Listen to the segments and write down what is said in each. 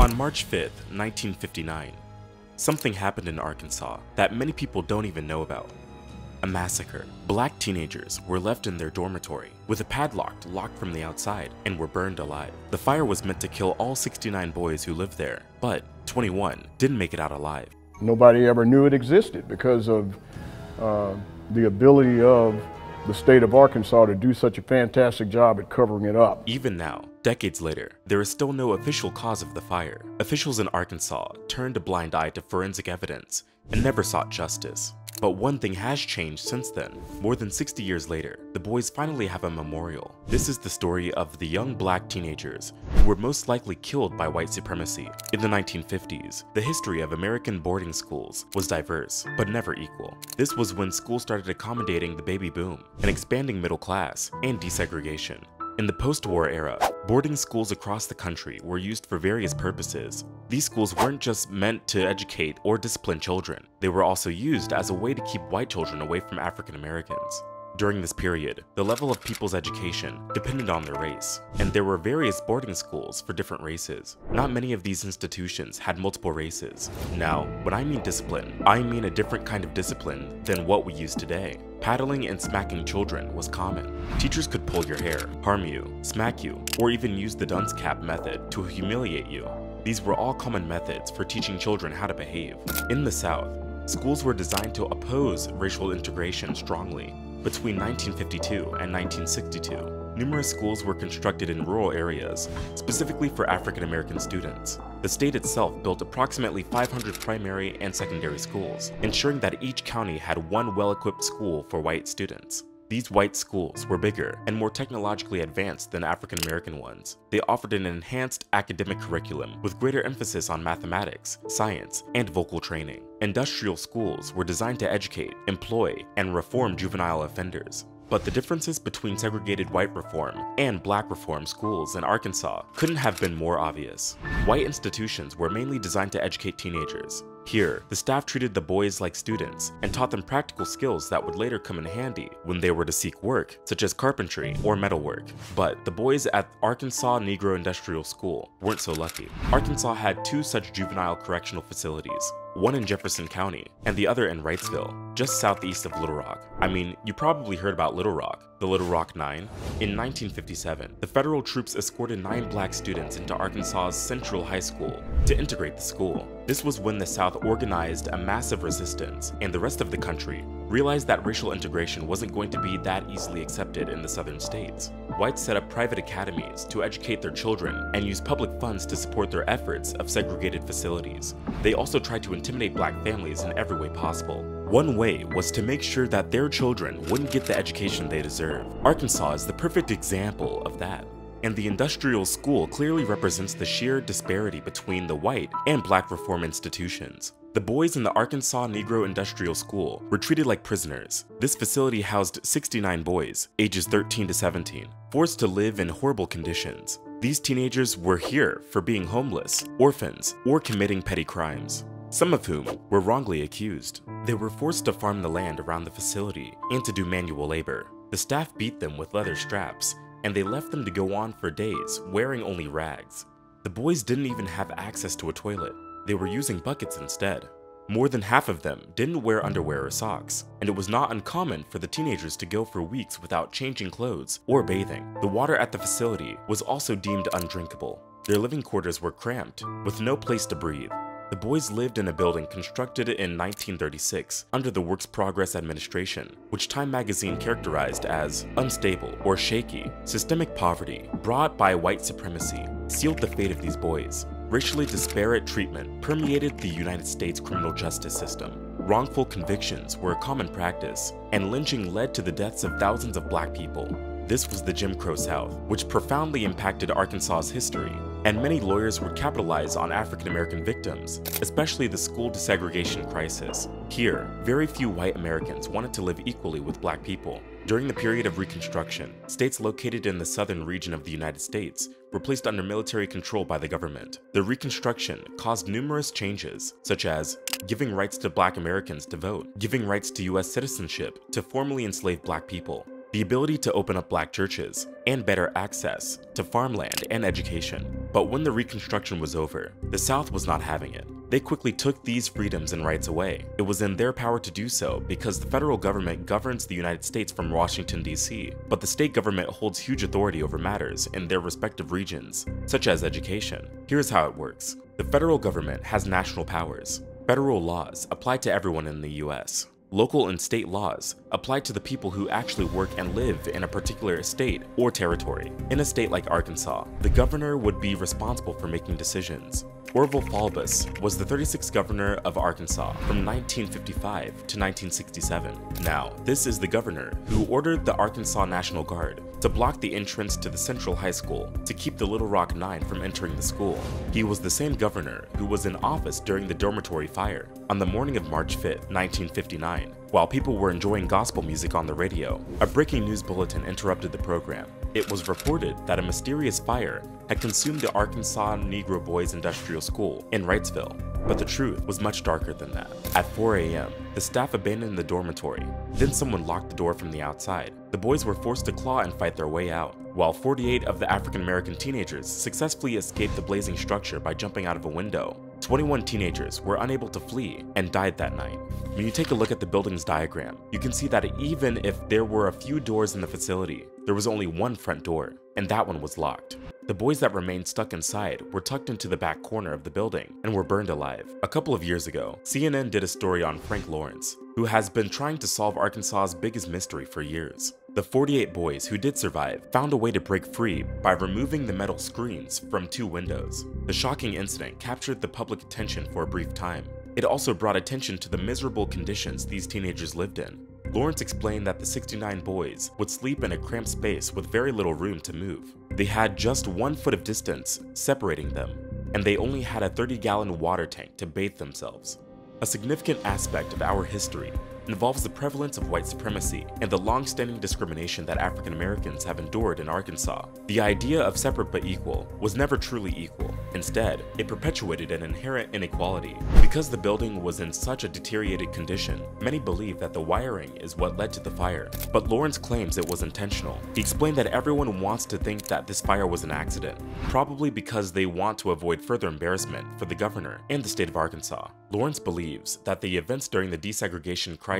On March 5th, 1959, something happened in Arkansas that many people don't even know about. A massacre. Black teenagers were left in their dormitory with a padlock locked from the outside and were burned alive. The fire was meant to kill all 69 boys who lived there, but 21 didn't make it out alive. Nobody ever knew it existed because of uh, the ability of the state of Arkansas to do such a fantastic job at covering it up. Even now, decades later, there is still no official cause of the fire. Officials in Arkansas turned a blind eye to forensic evidence and never sought justice. But one thing has changed since then. More than 60 years later, the boys finally have a memorial. This is the story of the young black teenagers who were most likely killed by white supremacy. In the 1950s, the history of American boarding schools was diverse, but never equal. This was when schools started accommodating the baby boom and expanding middle class and desegregation. In the post-war era, boarding schools across the country were used for various purposes. These schools weren't just meant to educate or discipline children, they were also used as a way to keep white children away from African Americans. During this period, the level of people's education depended on their race, and there were various boarding schools for different races. Not many of these institutions had multiple races. Now, when I mean discipline, I mean a different kind of discipline than what we use today. Paddling and smacking children was common. Teachers could pull your hair, harm you, smack you, or even use the dunce cap method to humiliate you. These were all common methods for teaching children how to behave. In the South, schools were designed to oppose racial integration strongly. Between 1952 and 1962, numerous schools were constructed in rural areas, specifically for African American students. The state itself built approximately 500 primary and secondary schools, ensuring that each county had one well-equipped school for white students. These white schools were bigger and more technologically advanced than African American ones. They offered an enhanced academic curriculum with greater emphasis on mathematics, science, and vocal training. Industrial schools were designed to educate, employ, and reform juvenile offenders. But the differences between segregated white reform and black reform schools in Arkansas couldn't have been more obvious. White institutions were mainly designed to educate teenagers, here, the staff treated the boys like students and taught them practical skills that would later come in handy when they were to seek work, such as carpentry or metalwork. But the boys at Arkansas Negro Industrial School weren't so lucky. Arkansas had two such juvenile correctional facilities, one in Jefferson County and the other in Wrightsville, just southeast of Little Rock. I mean, you probably heard about Little Rock, the Little Rock Nine. In 1957, the federal troops escorted nine black students into Arkansas's Central High School to integrate the school. This was when the South organized a massive resistance, and the rest of the country realized that racial integration wasn't going to be that easily accepted in the southern states. Whites set up private academies to educate their children and use public funds to support their efforts of segregated facilities. They also tried to intimidate black families in every way possible. One way was to make sure that their children wouldn't get the education they deserve. Arkansas is the perfect example of that and the industrial school clearly represents the sheer disparity between the white and black reform institutions. The boys in the Arkansas Negro Industrial School were treated like prisoners. This facility housed 69 boys, ages 13 to 17, forced to live in horrible conditions. These teenagers were here for being homeless, orphans, or committing petty crimes some of whom were wrongly accused. They were forced to farm the land around the facility and to do manual labor. The staff beat them with leather straps and they left them to go on for days, wearing only rags. The boys didn't even have access to a toilet, they were using buckets instead. More than half of them didn't wear underwear or socks, and it was not uncommon for the teenagers to go for weeks without changing clothes or bathing. The water at the facility was also deemed undrinkable. Their living quarters were cramped, with no place to breathe, the boys lived in a building constructed in 1936 under the Works Progress Administration, which Time magazine characterized as unstable or shaky. Systemic poverty, brought by white supremacy, sealed the fate of these boys. Racially disparate treatment permeated the United States criminal justice system. Wrongful convictions were a common practice, and lynching led to the deaths of thousands of black people. This was the Jim Crow South, which profoundly impacted Arkansas's history and many lawyers would capitalize on African American victims, especially the school desegregation crisis. Here, very few white Americans wanted to live equally with black people. During the period of Reconstruction, states located in the southern region of the United States were placed under military control by the government. The Reconstruction caused numerous changes, such as giving rights to black Americans to vote, giving rights to US citizenship to formerly enslaved black people, the ability to open up black churches, and better access to farmland and education. But when the Reconstruction was over, the South was not having it. They quickly took these freedoms and rights away. It was in their power to do so because the federal government governs the United States from Washington, D.C., but the state government holds huge authority over matters in their respective regions, such as education. Here's how it works. The federal government has national powers. Federal laws apply to everyone in the US. Local and state laws apply to the people who actually work and live in a particular state or territory. In a state like Arkansas, the governor would be responsible for making decisions. Orval Faubus was the 36th governor of Arkansas from 1955 to 1967. Now, this is the governor who ordered the Arkansas National Guard to block the entrance to the Central High School to keep the Little Rock Nine from entering the school. He was the same governor who was in office during the dormitory fire on the morning of March 5, 1959. While people were enjoying gospel music on the radio, a breaking news bulletin interrupted the program. It was reported that a mysterious fire had consumed the Arkansas Negro Boys Industrial School in Wrightsville, but the truth was much darker than that. At 4 a.m., the staff abandoned the dormitory. Then someone locked the door from the outside. The boys were forced to claw and fight their way out, while 48 of the African American teenagers successfully escaped the blazing structure by jumping out of a window. 21 teenagers were unable to flee and died that night. When you take a look at the building's diagram, you can see that even if there were a few doors in the facility, there was only one front door, and that one was locked. The boys that remained stuck inside were tucked into the back corner of the building and were burned alive. A couple of years ago, CNN did a story on Frank Lawrence, who has been trying to solve Arkansas's biggest mystery for years. The 48 boys who did survive found a way to break free by removing the metal screens from two windows. The shocking incident captured the public attention for a brief time. It also brought attention to the miserable conditions these teenagers lived in. Lawrence explained that the 69 boys would sleep in a cramped space with very little room to move. They had just one foot of distance separating them, and they only had a 30 gallon water tank to bathe themselves. A significant aspect of our history involves the prevalence of white supremacy and the long-standing discrimination that African Americans have endured in Arkansas. The idea of separate but equal was never truly equal. Instead, it perpetuated an inherent inequality. Because the building was in such a deteriorated condition, many believe that the wiring is what led to the fire. But Lawrence claims it was intentional. He explained that everyone wants to think that this fire was an accident, probably because they want to avoid further embarrassment for the governor and the state of Arkansas. Lawrence believes that the events during the desegregation crisis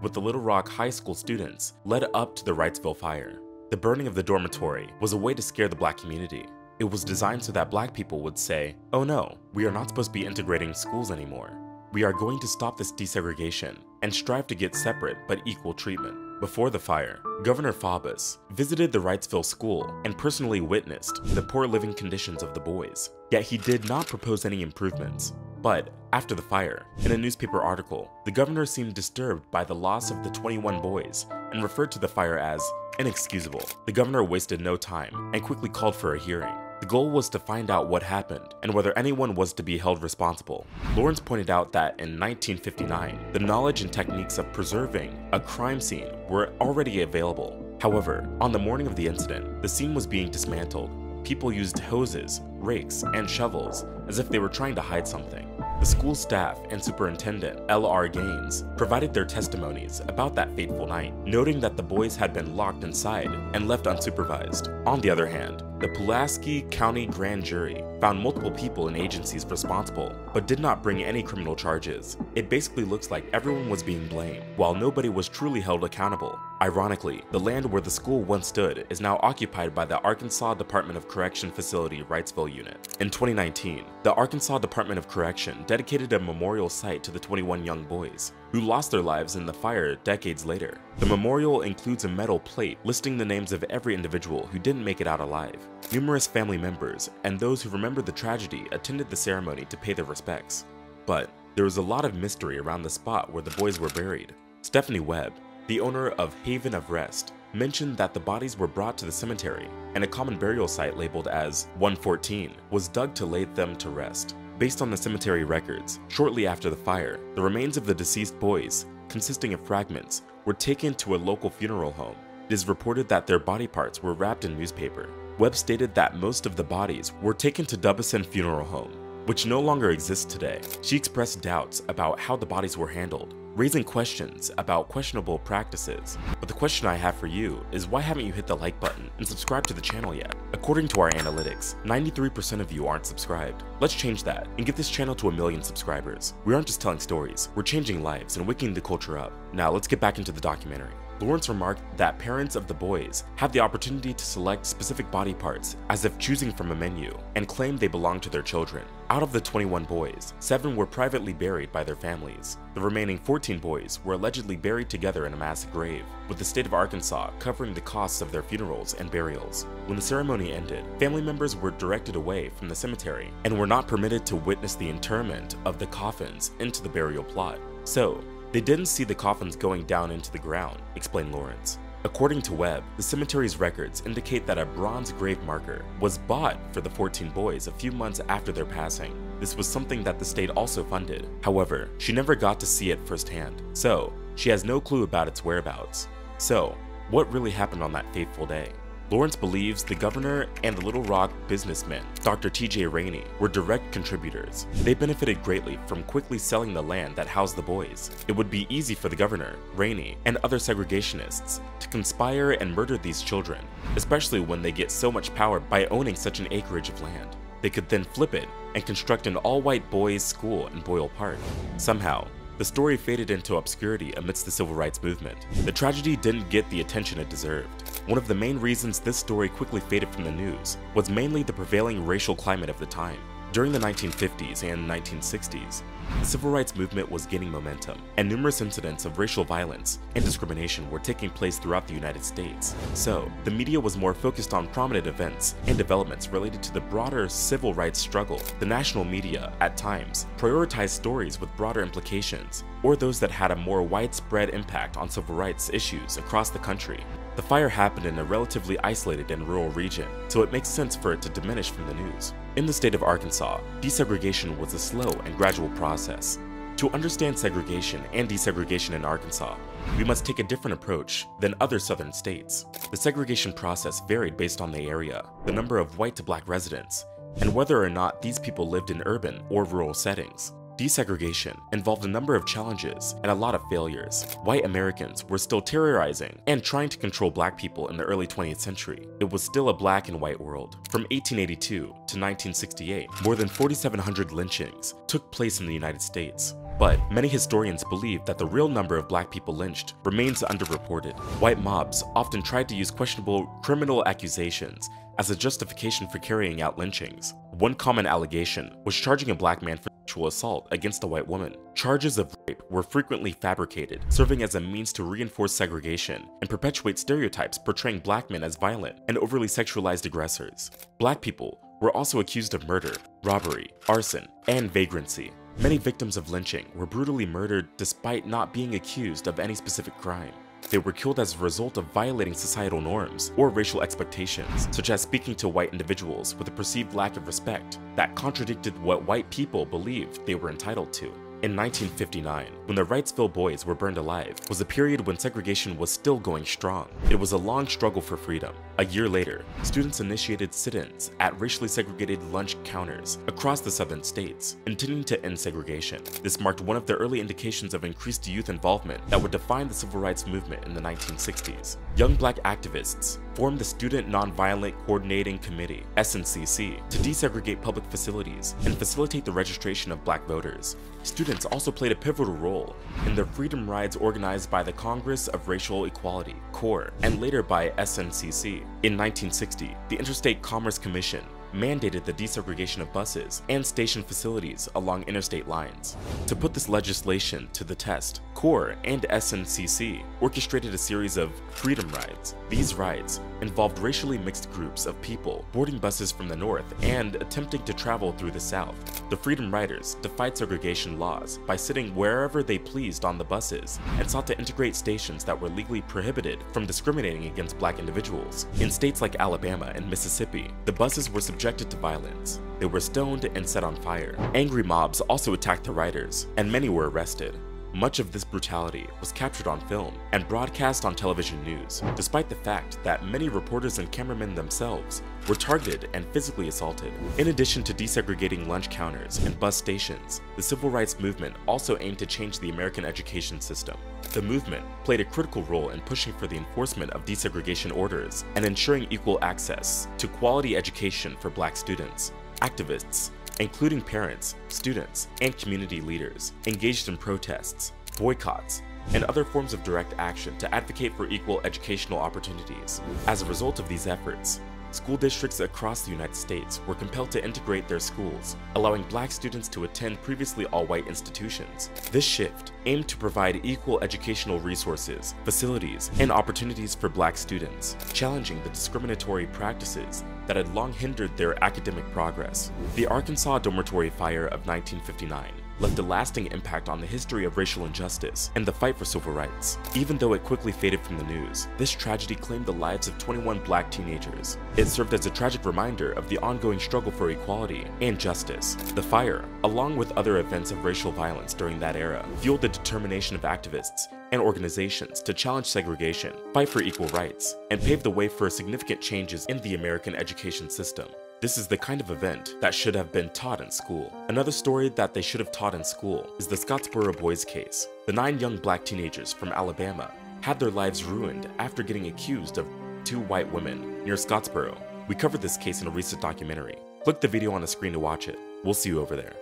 with the Little Rock High School students led up to the Wrightsville fire. The burning of the dormitory was a way to scare the black community. It was designed so that black people would say, oh no, we are not supposed to be integrating schools anymore. We are going to stop this desegregation and strive to get separate but equal treatment. Before the fire, Governor Faubus visited the Wrightsville school and personally witnessed the poor living conditions of the boys. Yet he did not propose any improvements. But after the fire, in a newspaper article, the governor seemed disturbed by the loss of the 21 boys and referred to the fire as inexcusable. The governor wasted no time and quickly called for a hearing. The goal was to find out what happened and whether anyone was to be held responsible. Lawrence pointed out that in 1959, the knowledge and techniques of preserving a crime scene were already available. However, on the morning of the incident, the scene was being dismantled. People used hoses, rakes, and shovels as if they were trying to hide something. The school staff and superintendent, L.R. Gaines, provided their testimonies about that fateful night, noting that the boys had been locked inside and left unsupervised. On the other hand, the Pulaski County Grand Jury found multiple people and agencies responsible, but did not bring any criminal charges. It basically looks like everyone was being blamed, while nobody was truly held accountable. Ironically, the land where the school once stood is now occupied by the Arkansas Department of Correction Facility Wrightsville Unit. In 2019, the Arkansas Department of Correction dedicated a memorial site to the 21 young boys, who lost their lives in the fire decades later. The memorial includes a metal plate listing the names of every individual who didn't make it out alive. Numerous family members and those who remember the tragedy attended the ceremony to pay their respects. But there was a lot of mystery around the spot where the boys were buried. Stephanie Webb, the owner of Haven of Rest, mentioned that the bodies were brought to the cemetery, and a common burial site labeled as 114 was dug to lay them to rest. Based on the cemetery records, shortly after the fire, the remains of the deceased boys, consisting of fragments, were taken to a local funeral home. It is reported that their body parts were wrapped in newspaper. Webb stated that most of the bodies were taken to Dubuisson Funeral Home, which no longer exists today. She expressed doubts about how the bodies were handled. raising questions about questionable practices. But the question I have for you is why haven't you hit the like button and subscribe to the channel yet? According to our analytics, 93% of you aren't subscribed. Let's change that and get this channel to a million subscribers. We aren't just telling stories, we're changing lives and waking the culture up. Now let's get back into the documentary. Lawrence remarked that parents of the boys have the opportunity to select specific body parts as if choosing from a menu and claim they belong to their children. Out of the 21 boys, 7 were privately buried by their families. The remaining 14 boys were allegedly buried together in a mass grave, with the state of Arkansas covering the costs of their funerals and burials. When the ceremony ended, family members were directed away from the cemetery and were not permitted to witness the interment of the coffins into the burial plot. So, they didn't see the coffins going down into the ground, explained Lawrence. According to Webb, the cemetery's records indicate that a bronze grave marker was bought for the 14 boys a few months after their passing. This was something that the state also funded. However, she never got to see it firsthand, so she has no clue about its whereabouts. So, what really happened on that fateful day? Lawrence believes the governor and the Little Rock businessman, Dr. T.J. Raney, were direct contributors. They benefited greatly from quickly selling the land that housed the boys. It would be easy for the governor, Raney, and other segregationists to conspire and murder these children, especially when they get so much power by owning such an acreage of land. They could then flip it and construct an all-white boys' school in Boyle Park. Somehow, the story faded into obscurity amidst the civil rights movement. The tragedy didn't get the attention it deserved. One of the main reasons this story quickly faded from the news was mainly the prevailing racial climate of the time. During the 1950s and 1960s, the civil rights movement was gaining momentum, and numerous incidents of racial violence and discrimination were taking place throughout the United States. So, the media was more focused on prominent events and developments related to the broader civil rights struggle. The national media, at times, prioritized stories with broader implications, or those that had a more widespread impact on civil rights issues across the country. The fire happened in a relatively isolated and rural region, so it makes sense for it to diminish from the news. In the state of Arkansas, desegregation was a slow and gradual process. To understand segregation and desegregation in Arkansas, we must take a different approach than other southern states. The segregation process varied based on the area, the number of white to black residents, and whether or not these people lived in urban or rural settings. Desegregation involved a number of challenges and a lot of failures. White Americans were still terrorizing and trying to control black people in the early 20th century. It was still a black and white world. From 1882 to 1968, more than 4,700 lynchings took place in the United States. But many historians believe that the real number of black people lynched remains underreported. White mobs often tried to use questionable criminal accusations as a justification for carrying out lynchings. One common allegation was charging a black man for sexual assault against a white woman. Charges of rape were frequently fabricated, serving as a means to reinforce segregation and perpetuate stereotypes portraying black men as violent and overly sexualized aggressors. Black people were also accused of murder, robbery, arson, and vagrancy. Many victims of lynching were brutally murdered despite not being accused of any specific crime. They were killed as a result of violating societal norms or racial expectations, such as speaking to white individuals with a perceived lack of respect that contradicted what white people believed they were entitled to. In 1959, when the Wrightsville boys were burned alive, was a period when segregation was still going strong. It was a long struggle for freedom. A year later, students initiated sit-ins at racially segregated lunch counters across the southern states, intending to end segregation. This marked one of the early indications of increased youth involvement that would define the civil rights movement in the 1960s. Young black activists formed the Student Nonviolent Coordinating Committee, SNCC, to desegregate public facilities and facilitate the registration of black voters. Students also played a pivotal role in the freedom rides organized by the Congress of Racial Equality, CORE, and later by SNCC. In 1960, the Interstate Commerce Commission mandated the desegregation of buses and station facilities along interstate lines. To put this legislation to the test, CORE and SNCC orchestrated a series of freedom rides. These rides involved racially mixed groups of people boarding buses from the north and attempting to travel through the south. The Freedom Riders defied segregation laws by sitting wherever they pleased on the buses and sought to integrate stations that were legally prohibited from discriminating against black individuals. In states like Alabama and Mississippi, the buses were subjected to violence. They were stoned and set on fire. Angry mobs also attacked the riders, and many were arrested. Much of this brutality was captured on film and broadcast on television news, despite the fact that many reporters and cameramen themselves were targeted and physically assaulted. In addition to desegregating lunch counters and bus stations, the civil rights movement also aimed to change the American education system. The movement played a critical role in pushing for the enforcement of desegregation orders and ensuring equal access to quality education for black students. Activists, including parents, students, and community leaders, engaged in protests, boycotts, and other forms of direct action to advocate for equal educational opportunities. As a result of these efforts, school districts across the United States were compelled to integrate their schools, allowing black students to attend previously all-white institutions. This shift aimed to provide equal educational resources, facilities, and opportunities for black students, challenging the discriminatory practices that had long hindered their academic progress. The Arkansas Dormitory Fire of 1959 left a lasting impact on the history of racial injustice and the fight for civil rights. Even though it quickly faded from the news, this tragedy claimed the lives of 21 black teenagers. It served as a tragic reminder of the ongoing struggle for equality and justice. The fire, along with other events of racial violence during that era, fueled the determination of activists and organizations to challenge segregation, fight for equal rights, and pave the way for significant changes in the American education system. This is the kind of event that should have been taught in school. Another story that they should have taught in school is the Scottsboro Boys case. The nine young black teenagers from Alabama had their lives ruined after getting accused of two white women near Scottsboro. We covered this case in a recent documentary. Click the video on the screen to watch it. We'll see you over there.